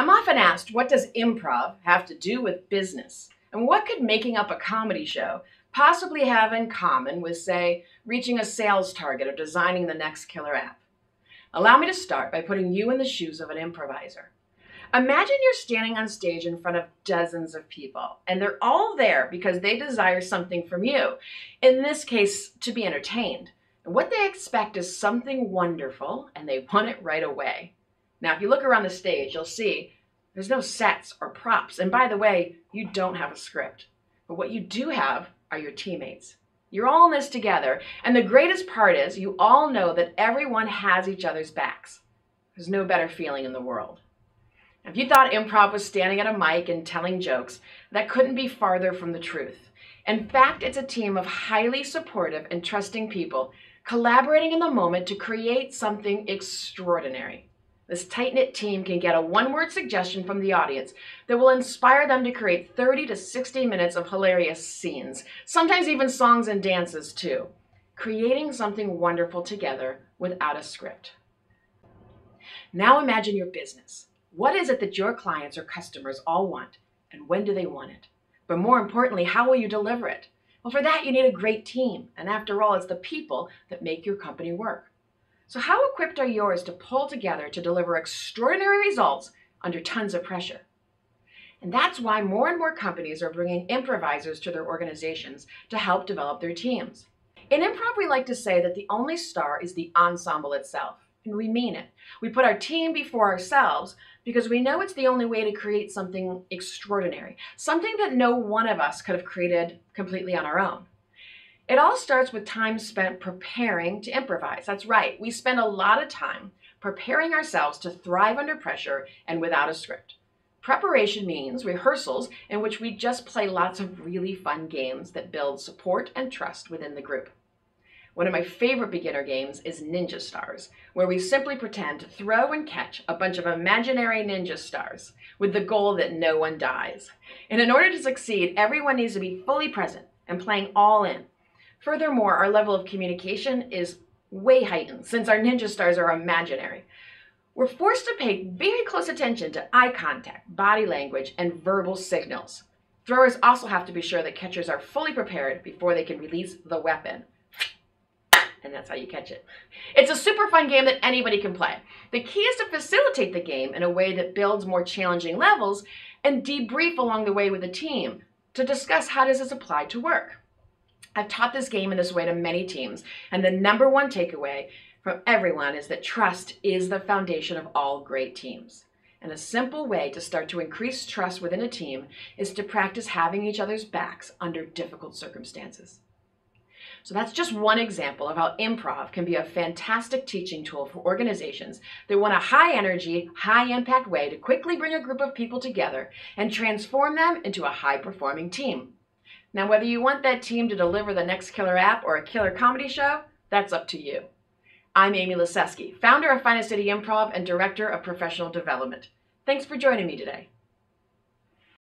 I'm often asked, what does improv have to do with business? And what could making up a comedy show possibly have in common with, say, reaching a sales target or designing the next killer app? Allow me to start by putting you in the shoes of an improviser. Imagine you're standing on stage in front of dozens of people, and they're all there because they desire something from you. In this case, to be entertained. And what they expect is something wonderful, and they want it right away. Now, if you look around the stage, you'll see there's no sets or props. And by the way, you don't have a script. But what you do have are your teammates. You're all in this together. And the greatest part is you all know that everyone has each other's backs. There's no better feeling in the world. If you thought improv was standing at a mic and telling jokes, that couldn't be farther from the truth. In fact, it's a team of highly supportive and trusting people collaborating in the moment to create something extraordinary. This tight knit team can get a one word suggestion from the audience that will inspire them to create 30 to 60 minutes of hilarious scenes, sometimes even songs and dances too. Creating something wonderful together without a script. Now imagine your business. What is it that your clients or customers all want, and when do they want it? But more importantly, how will you deliver it? Well, for that, you need a great team. And after all, it's the people that make your company work. So, how equipped are yours to pull together to deliver extraordinary results under tons of pressure? And that's why more and more companies are bringing improvisers to their organizations to help develop their teams. In improv, we like to say that the only star is the ensemble itself. And we mean it. We put our team before ourselves because we know it's the only way to create something extraordinary, something that no one of us could have created completely on our own. It all starts with time spent preparing to improvise. That's right. We spend a lot of time preparing ourselves to thrive under pressure and without a script. Preparation means rehearsals in which we just play lots of really fun games that build support and trust within the group. One of my favorite beginner games is Ninja Stars, where we simply pretend to throw and catch a bunch of imaginary ninja stars with the goal that no one dies. And in order to succeed, everyone needs to be fully present and playing all in. Furthermore, our level of communication is way heightened since our ninja stars are imaginary. We're forced to pay very close attention to eye contact, body language, and verbal signals. Throwers also have to be sure that catchers are fully prepared before they can release the weapon. And that's how you catch it. It's a super fun game that anybody can play. The key is to facilitate the game in a way that builds more challenging levels and debrief along the way with the team to discuss how does this apply to work. I've taught this game in this way to many teams, and the number one takeaway from everyone is that trust is the foundation of all great teams. And a simple way to start to increase trust within a team is to practice having each other's backs under difficult circumstances. So that's just one example of how improv can be a fantastic teaching tool for organizations that want a high energy, high impact way to quickly bring a group of people together and transform them into a high performing team. Now, whether you want that team to deliver the next killer app or a killer comedy show, that's up to you. I'm Amy Lisewski, founder of Finest City Improv and director of professional development. Thanks for joining me today.